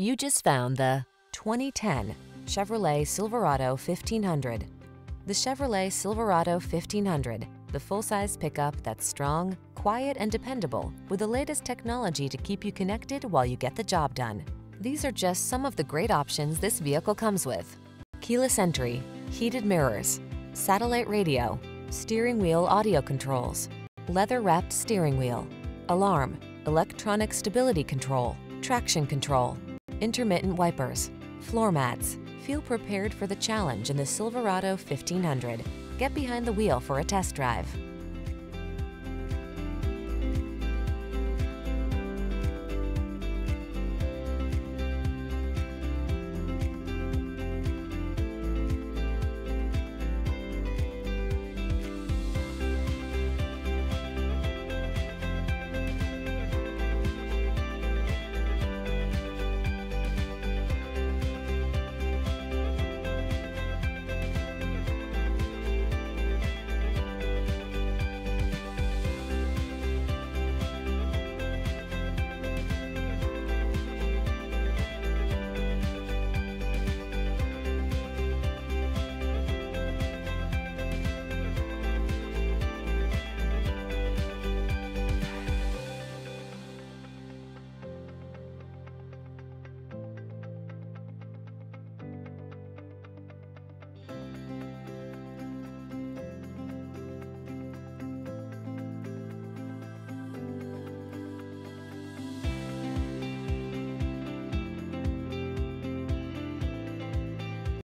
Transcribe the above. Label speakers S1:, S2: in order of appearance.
S1: You just found the 2010 Chevrolet Silverado 1500. The Chevrolet Silverado 1500, the full-size pickup that's strong, quiet, and dependable with the latest technology to keep you connected while you get the job done. These are just some of the great options this vehicle comes with. Keyless entry, heated mirrors, satellite radio, steering wheel audio controls, leather-wrapped steering wheel, alarm, electronic stability control, traction control, intermittent wipers, floor mats. Feel prepared for the challenge in the Silverado 1500. Get behind the wheel for a test drive.